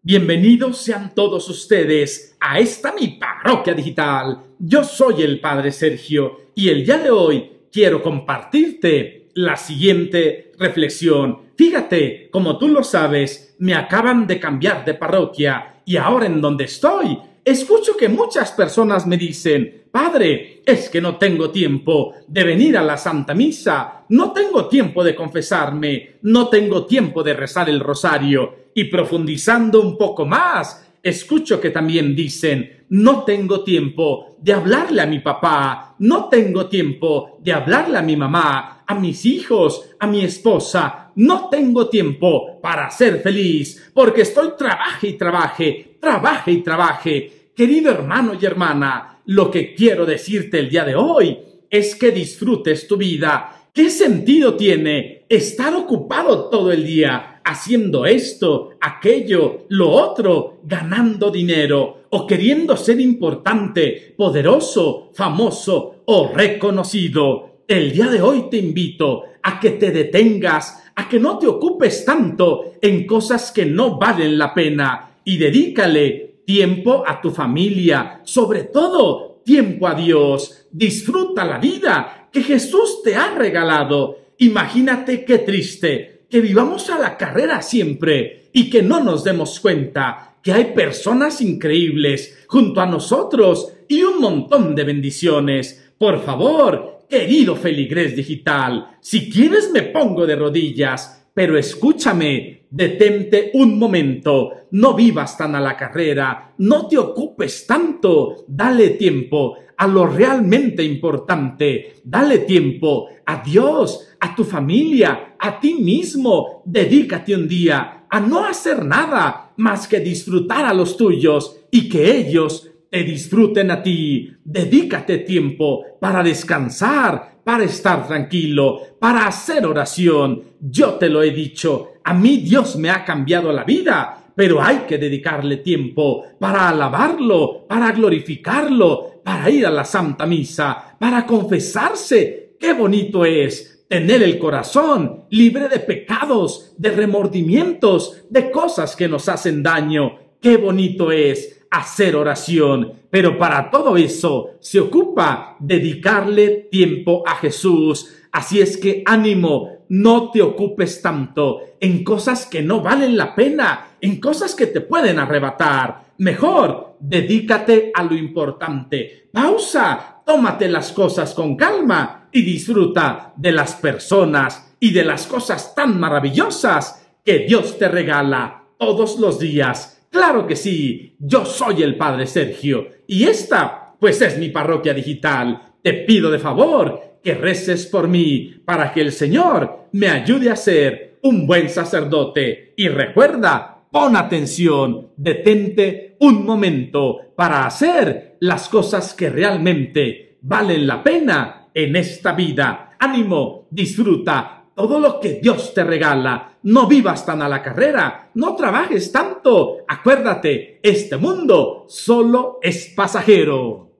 Bienvenidos sean todos ustedes a esta mi parroquia digital. Yo soy el Padre Sergio y el día de hoy quiero compartirte la siguiente reflexión. Fíjate, como tú lo sabes, me acaban de cambiar de parroquia y ahora en donde estoy, escucho que muchas personas me dicen, Padre, es que no tengo tiempo de venir a la Santa Misa, no tengo tiempo de confesarme, no tengo tiempo de rezar el rosario y profundizando un poco más, escucho que también dicen, no tengo tiempo de hablarle a mi papá, no tengo tiempo de hablarle a mi mamá, a mis hijos, a mi esposa, no tengo tiempo para ser feliz, porque estoy trabaje y trabaje, trabaje y trabaje. Querido hermano y hermana, lo que quiero decirte el día de hoy es que disfrutes tu vida. ¿Qué sentido tiene estar ocupado todo el día? haciendo esto, aquello, lo otro, ganando dinero o queriendo ser importante, poderoso, famoso o reconocido. El día de hoy te invito a que te detengas, a que no te ocupes tanto en cosas que no valen la pena y dedícale tiempo a tu familia, sobre todo tiempo a Dios. Disfruta la vida que Jesús te ha regalado. Imagínate qué triste que vivamos a la carrera siempre y que no nos demos cuenta que hay personas increíbles junto a nosotros y un montón de bendiciones. Por favor, querido feligrés digital, si quieres me pongo de rodillas, pero escúchame, detente un momento, no vivas tan a la carrera, no te ocupes tanto, dale tiempo a lo realmente importante, dale tiempo a Dios, a tu familia, a ti mismo. Dedícate un día a no hacer nada más que disfrutar a los tuyos y que ellos te disfruten a ti. Dedícate tiempo para descansar, para estar tranquilo, para hacer oración. Yo te lo he dicho, a mí Dios me ha cambiado la vida, pero hay que dedicarle tiempo para alabarlo, para glorificarlo, para ir a la Santa Misa, para confesarse qué bonito es tener el corazón libre de pecados, de remordimientos, de cosas que nos hacen daño. Qué bonito es hacer oración. Pero para todo eso se ocupa dedicarle tiempo a Jesús. Así es que ánimo, no te ocupes tanto en cosas que no valen la pena, en cosas que te pueden arrebatar. Mejor, dedícate a lo importante. Pausa, tómate las cosas con calma y disfruta de las personas y de las cosas tan maravillosas que Dios te regala todos los días. Claro que sí, yo soy el Padre Sergio y esta pues es mi parroquia digital. Te pido de favor que reces por mí para que el Señor me ayude a ser un buen sacerdote. Y recuerda, pon atención, detente un momento para hacer las cosas que realmente valen la pena en esta vida. Ánimo, disfruta todo lo que Dios te regala. No vivas tan a la carrera, no trabajes tanto. Acuérdate, este mundo solo es pasajero.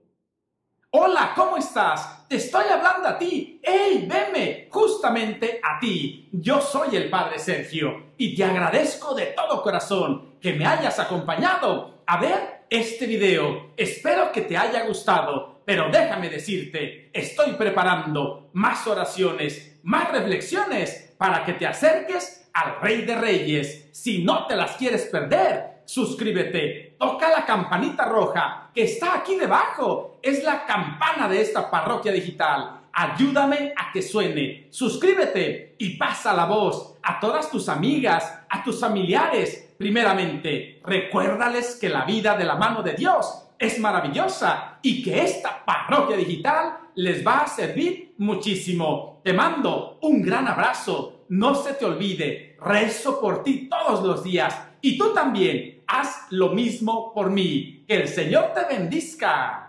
Hola, ¿cómo estás? Te estoy hablando a ti. ¡Ey, veme! Justamente a ti. Yo soy el Padre Sergio y te agradezco de todo corazón que me hayas acompañado a ver este video. Espero que te haya gustado pero déjame decirte, estoy preparando más oraciones, más reflexiones para que te acerques al Rey de Reyes. Si no te las quieres perder, suscríbete, toca la campanita roja que está aquí debajo. Es la campana de esta parroquia digital. Ayúdame a que suene. Suscríbete y pasa la voz a todas tus amigas, a tus familiares. Primeramente, recuérdales que la vida de la mano de Dios es maravillosa y que esta parroquia digital les va a servir muchísimo. Te mando un gran abrazo. No se te olvide, rezo por ti todos los días y tú también haz lo mismo por mí. Que el Señor te bendiga.